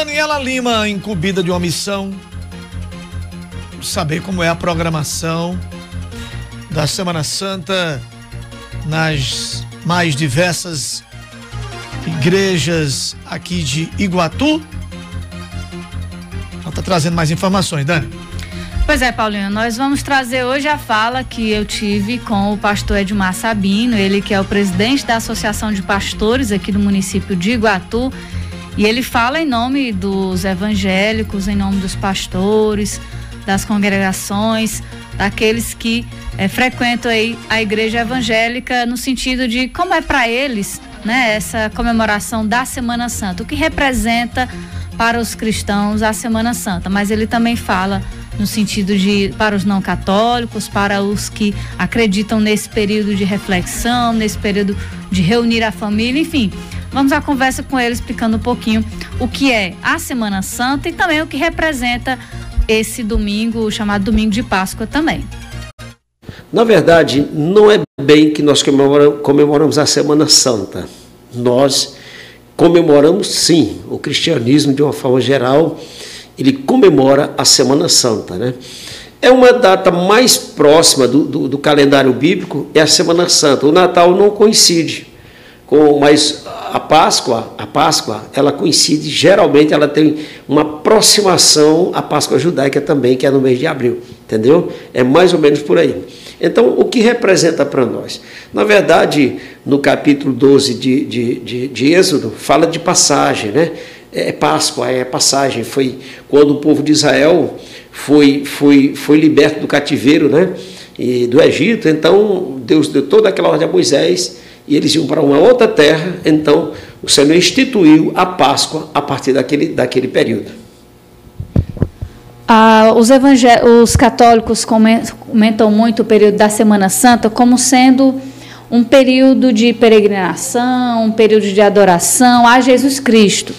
Daniela Lima, incumbida de uma missão, saber como é a programação da Semana Santa nas mais diversas igrejas aqui de Iguatu. Ela está trazendo mais informações, Dani. Pois é, Paulinho, nós vamos trazer hoje a fala que eu tive com o pastor Edmar Sabino, ele que é o presidente da Associação de Pastores aqui do município de Iguatu. E ele fala em nome dos evangélicos, em nome dos pastores, das congregações, daqueles que é, frequentam aí a igreja evangélica, no sentido de como é para eles né, essa comemoração da Semana Santa, o que representa para os cristãos a Semana Santa. Mas ele também fala no sentido de para os não católicos, para os que acreditam nesse período de reflexão, nesse período de reunir a família, enfim. Vamos à conversa com ele explicando um pouquinho o que é a Semana Santa e também o que representa esse domingo, chamado domingo de Páscoa também. Na verdade, não é bem que nós comemoramos a Semana Santa. Nós comemoramos sim o cristianismo de uma forma geral, ele comemora a Semana Santa, né? É uma data mais próxima do, do, do calendário bíblico, é a Semana Santa. O Natal não coincide com, mas a Páscoa, a Páscoa, ela coincide, geralmente ela tem uma aproximação à Páscoa judaica também, que é no mês de abril, entendeu? É mais ou menos por aí. Então, o que representa para nós? Na verdade, no capítulo 12 de, de, de, de Êxodo, fala de passagem, né? É Páscoa, é passagem. Foi quando o povo de Israel foi, foi, foi liberto do cativeiro, né? E do Egito. Então, Deus deu toda aquela ordem a Moisés e eles iam para uma outra terra, então o Senhor instituiu a Páscoa a partir daquele, daquele período. Ah, os, os católicos comentam muito o período da Semana Santa como sendo um período de peregrinação, um período de adoração a Jesus Cristo.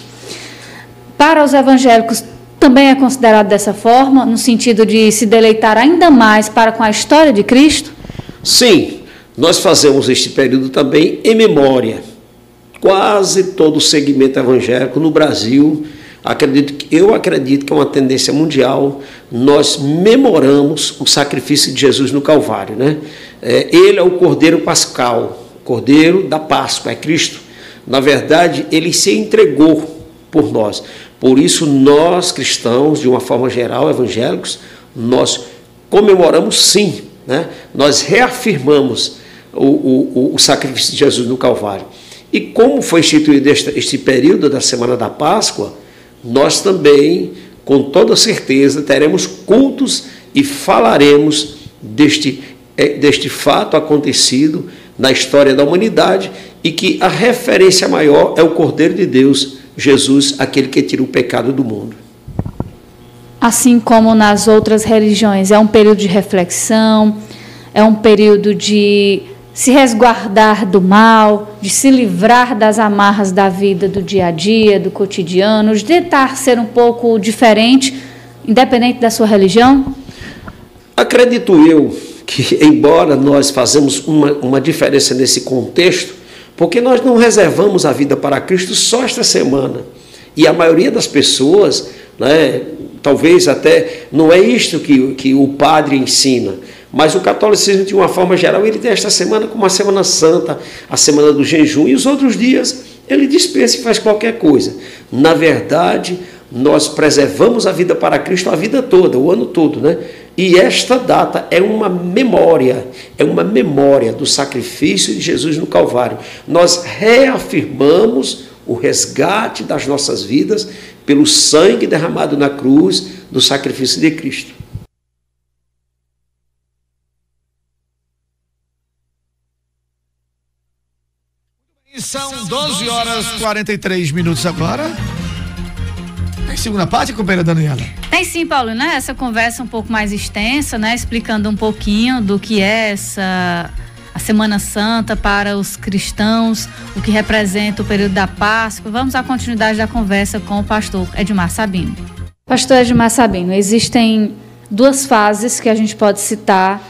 Para os evangélicos também é considerado dessa forma, no sentido de se deleitar ainda mais para com a história de Cristo? Sim, nós fazemos este período também em memória. Quase todo o segmento evangélico no Brasil, acredito que, eu acredito que é uma tendência mundial, nós memoramos o sacrifício de Jesus no Calvário. Né? É, ele é o Cordeiro Pascal, Cordeiro da Páscoa, é Cristo. Na verdade, ele se entregou por nós. Por isso, nós cristãos, de uma forma geral, evangélicos, nós comemoramos sim, né? nós reafirmamos o, o, o sacrifício de Jesus no Calvário. E como foi instituído este, este período da Semana da Páscoa, nós também, com toda certeza, teremos cultos e falaremos deste, é, deste fato acontecido na história da humanidade e que a referência maior é o Cordeiro de Deus, Jesus, aquele que tira o pecado do mundo. Assim como nas outras religiões, é um período de reflexão, é um período de se resguardar do mal, de se livrar das amarras da vida do dia a dia, do cotidiano, de tentar ser um pouco diferente, independente da sua religião? Acredito eu que, embora nós fazemos uma, uma diferença nesse contexto, porque nós não reservamos a vida para Cristo só esta semana. E a maioria das pessoas, né, talvez até não é isto que, que o padre ensina, mas o catolicismo, de uma forma geral, ele tem esta semana como a Semana Santa, a Semana do Jejum, e os outros dias ele dispensa e faz qualquer coisa. Na verdade, nós preservamos a vida para Cristo a vida toda, o ano todo, né? E esta data é uma memória, é uma memória do sacrifício de Jesus no Calvário. Nós reafirmamos o resgate das nossas vidas pelo sangue derramado na cruz do sacrifício de Cristo. 12 horas e 43 minutos agora. Tem segunda parte, companheira Daniela? Tem sim, Paulo, né? Essa conversa um pouco mais extensa, né? Explicando um pouquinho do que é essa a Semana Santa para os cristãos, o que representa o período da Páscoa. Vamos à continuidade da conversa com o pastor Edmar Sabino. Pastor Edmar Sabino, existem duas fases que a gente pode citar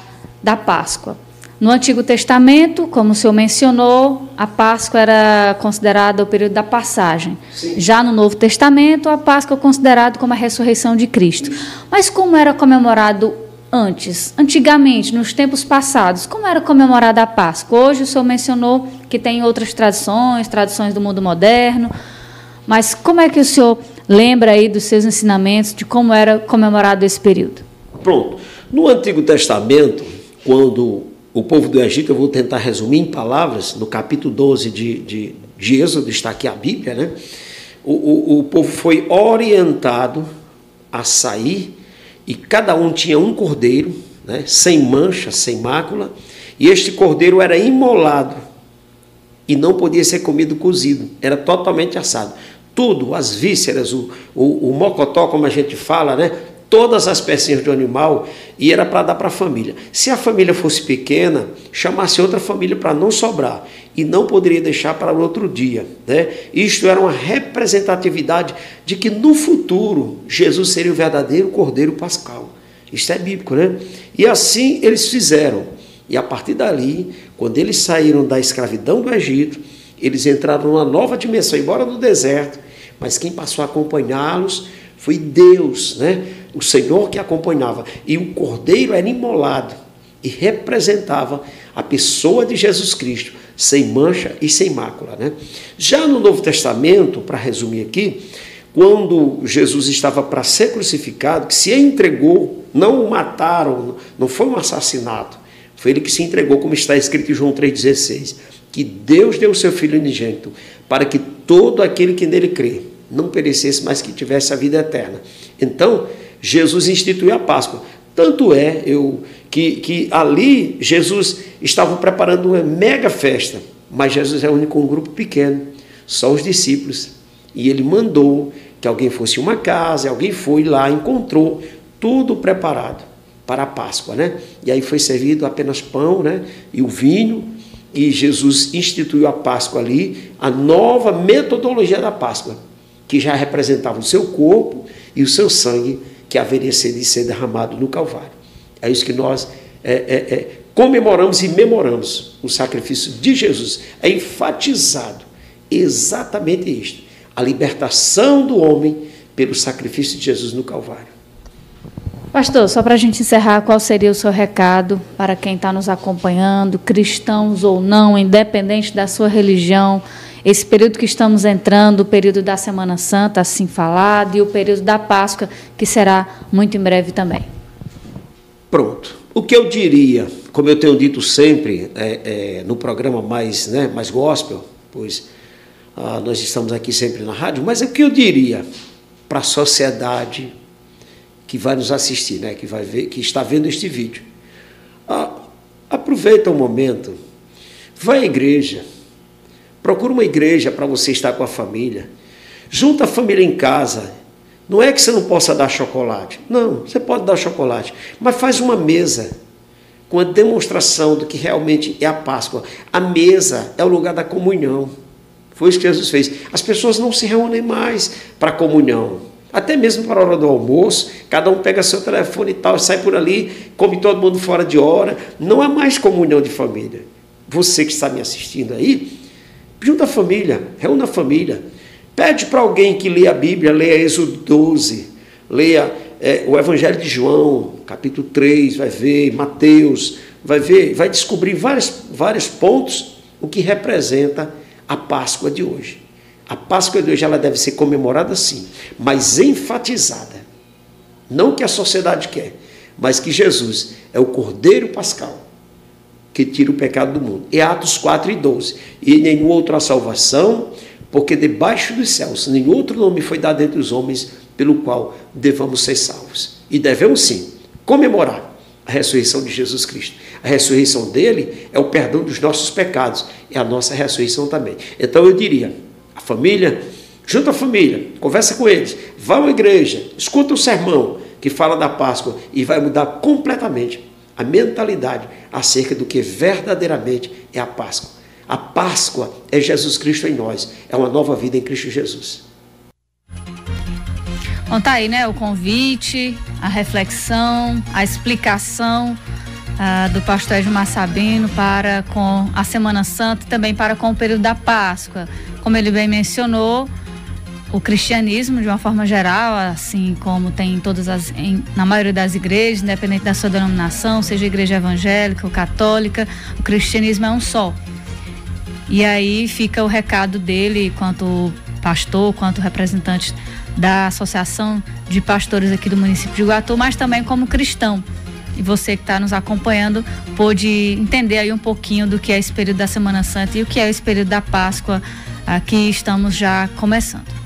da Páscoa. No Antigo Testamento, como o senhor mencionou, a Páscoa era considerada o período da passagem. Sim. Já no Novo Testamento, a Páscoa é considerada como a ressurreição de Cristo. Mas como era comemorado antes, antigamente, nos tempos passados, como era comemorada a Páscoa? Hoje o senhor mencionou que tem outras tradições, tradições do mundo moderno, mas como é que o senhor lembra aí dos seus ensinamentos de como era comemorado esse período? Pronto. No Antigo Testamento, quando o povo do Egito, eu vou tentar resumir em palavras, no capítulo 12 de, de, de Êxodo, está aqui a Bíblia, né? O, o, o povo foi orientado a sair e cada um tinha um cordeiro, né? sem mancha, sem mácula, e este cordeiro era imolado e não podia ser comido cozido, era totalmente assado. Tudo, as vísceras, o, o, o mocotó, como a gente fala, né? Todas as pecinhas do animal e era para dar para a família. Se a família fosse pequena, chamasse outra família para não sobrar e não poderia deixar para outro dia. Né? Isto era uma representatividade de que no futuro Jesus seria o verdadeiro Cordeiro Pascal. Isto é bíblico, né? E assim eles fizeram. E a partir dali, quando eles saíram da escravidão do Egito, eles entraram numa nova dimensão, embora no deserto, mas quem passou a acompanhá-los foi Deus, né? o Senhor que acompanhava. E o cordeiro era imolado e representava a pessoa de Jesus Cristo, sem mancha e sem mácula. Né? Já no Novo Testamento, para resumir aqui, quando Jesus estava para ser crucificado, que se entregou, não o mataram, não foi um assassinato, foi ele que se entregou, como está escrito em João 3,16, que Deus deu o seu Filho unigênito para que todo aquele que nele crê não perecesse, mas que tivesse a vida eterna. Então, Jesus instituiu a Páscoa. Tanto é eu, que, que ali Jesus estava preparando uma mega festa, mas Jesus é único um grupo pequeno, só os discípulos. E ele mandou que alguém fosse uma casa, alguém foi lá, encontrou tudo preparado para a Páscoa, né? E aí foi servido apenas pão, né? E o vinho, e Jesus instituiu a Páscoa ali, a nova metodologia da Páscoa que já representava o seu corpo e o seu sangue que haveria de ser derramado no Calvário. É isso que nós é, é, é, comemoramos e memoramos o sacrifício de Jesus. É enfatizado exatamente isto: a libertação do homem pelo sacrifício de Jesus no Calvário. Pastor, só para a gente encerrar, qual seria o seu recado para quem está nos acompanhando, cristãos ou não, independente da sua religião, esse período que estamos entrando, o período da Semana Santa, assim falado, e o período da Páscoa, que será muito em breve também. Pronto. O que eu diria, como eu tenho dito sempre é, é, no programa mais, né, mais gospel, pois ah, nós estamos aqui sempre na rádio, mas o que eu diria para a sociedade que vai nos assistir, né, que, vai ver, que está vendo este vídeo? Ah, aproveita o momento, vai à igreja, Procura uma igreja para você estar com a família. Junta a família em casa. Não é que você não possa dar chocolate. Não, você pode dar chocolate. Mas faz uma mesa com a demonstração do que realmente é a Páscoa. A mesa é o lugar da comunhão. Foi isso que Jesus fez. As pessoas não se reúnem mais para comunhão. Até mesmo para a hora do almoço, cada um pega seu telefone e tal, sai por ali, come todo mundo fora de hora. Não é mais comunhão de família. Você que está me assistindo aí, Junta a família, reúna a família. Pede para alguém que leia a Bíblia, leia Êxodo 12, leia é, o Evangelho de João, capítulo 3, vai ver Mateus, vai ver, vai descobrir vários, vários pontos o que representa a Páscoa de hoje. A Páscoa de hoje ela deve ser comemorada sim, mas enfatizada. Não que a sociedade quer, mas que Jesus é o Cordeiro Pascal que tira o pecado do mundo. É Atos 4 e 12. E nenhum outro a salvação, porque debaixo dos céus nenhum outro nome foi dado entre os homens pelo qual devamos ser salvos. E devemos sim comemorar a ressurreição de Jesus Cristo. A ressurreição dele é o perdão dos nossos pecados, é a nossa ressurreição também. Então eu diria, a família, junta a família, conversa com eles, vá à igreja, escuta o sermão que fala da Páscoa e vai mudar completamente a mentalidade acerca do que verdadeiramente é a Páscoa. A Páscoa é Jesus Cristo em nós, é uma nova vida em Cristo Jesus. Bom, tá aí, né? O convite, a reflexão, a explicação ah, do pastor Edmar Sabino para com a Semana Santa e também para com o período da Páscoa. Como ele bem mencionou, o cristianismo de uma forma geral, assim como tem em todas as em, na maioria das igrejas, independente da sua denominação, seja igreja evangélica ou católica, o cristianismo é um só. E aí fica o recado dele quanto pastor, quanto representante da Associação de Pastores aqui do município de Iguatu, mas também como cristão. E você que está nos acompanhando pôde entender aí um pouquinho do que é esse período da Semana Santa e o que é esse período da Páscoa. Aqui estamos já começando.